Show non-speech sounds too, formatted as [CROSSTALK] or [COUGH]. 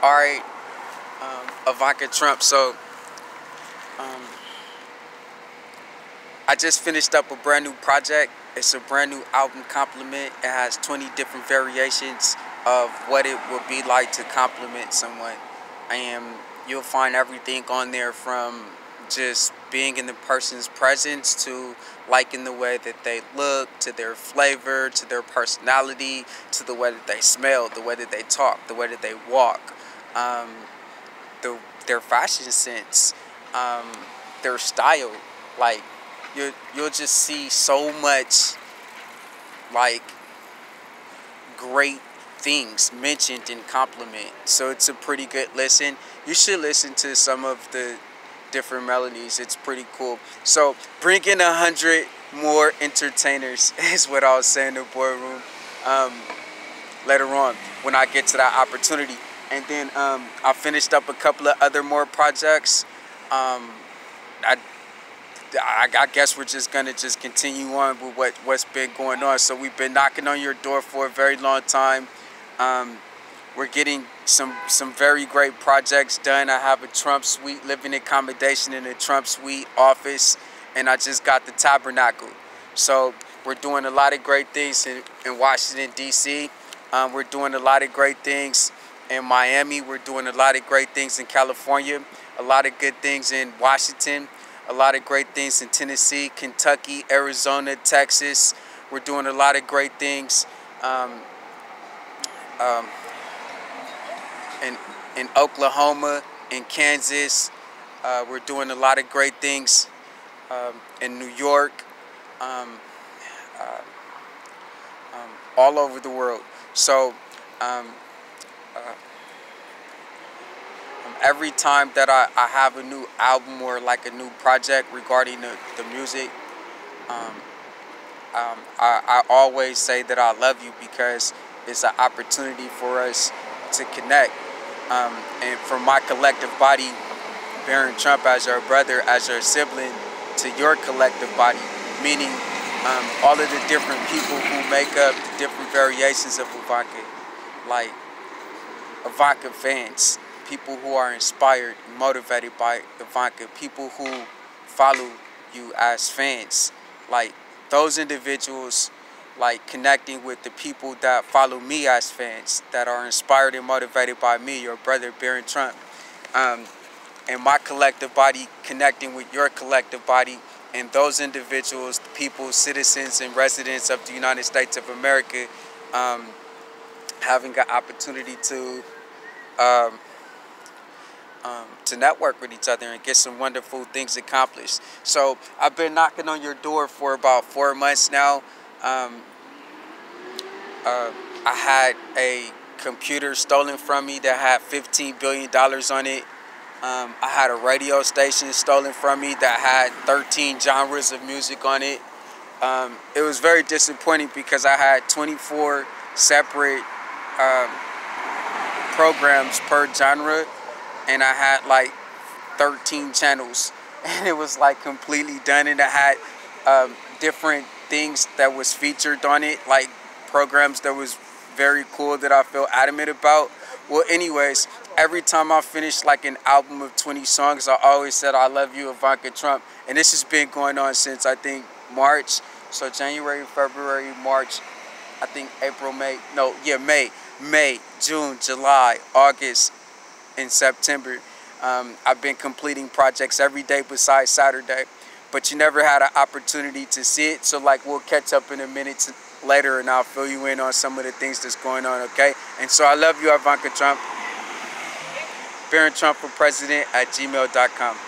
All right, um, Ivanka Trump. So, um, I just finished up a brand new project. It's a brand new album compliment. It has 20 different variations of what it would be like to compliment someone. Am. You'll find everything on there from just being in the person's presence to liking the way that they look, to their flavor, to their personality, to the way that they smell, the way that they talk, the way that they walk, um, the, their fashion sense, um, their style. Like, you, you'll just see so much, like, great things mentioned in compliment. So it's a pretty good listen. You should listen to some of the different melodies. It's pretty cool. So bring in a hundred more entertainers [LAUGHS] is what I was saying in the boardroom um, later on when I get to that opportunity. And then um, I finished up a couple of other more projects. Um, I, I, I, guess we're just gonna just continue on with what what's been going on. So we've been knocking on your door for a very long time. Um, we're getting some some very great projects done. I have a Trump Suite living accommodation in a Trump Suite office, and I just got the Tabernacle. So we're doing a lot of great things in, in Washington D.C. Um, we're doing a lot of great things in Miami. We're doing a lot of great things in California. A lot of good things in Washington. A lot of great things in Tennessee, Kentucky, Arizona, Texas. We're doing a lot of great things. Um, um, in, in Oklahoma, in Kansas. Uh, we're doing a lot of great things um, in New York, um, uh, um, all over the world. So um, uh, um, every time that I, I have a new album or like a new project regarding the, the music, um, I, I always say that I love you because it's an opportunity for us to connect um, and from my collective body, Barron Trump as your brother, as your sibling, to your collective body, meaning um, all of the different people who make up the different variations of Ivanka, like Ivanka fans, people who are inspired, motivated by Ivanka, people who follow you as fans, like those individuals like connecting with the people that follow me as fans, that are inspired and motivated by me, your brother Barron Trump, um, and my collective body connecting with your collective body, and those individuals, people, citizens, and residents of the United States of America, um, having an opportunity to um, um, to network with each other and get some wonderful things accomplished. So I've been knocking on your door for about four months now. Um, uh, I had a computer stolen from me that had $15 billion on it. Um, I had a radio station stolen from me that had 13 genres of music on it. Um, it was very disappointing because I had 24 separate um, programs per genre and I had like 13 channels [LAUGHS] and it was like completely done and I had um, different things that was featured on it, like programs that was very cool that I felt adamant about. Well, anyways, every time I finish like an album of 20 songs, I always said I love you, Ivanka Trump. And this has been going on since I think March. So January, February, March, I think April, May. No, yeah, May, May, June, July, August, and September. Um, I've been completing projects every day besides Saturday but you never had an opportunity to see it. So like we'll catch up in a minute later and I'll fill you in on some of the things that's going on, okay? And so I love you, Ivanka Trump. Barron Trump for president at gmail.com.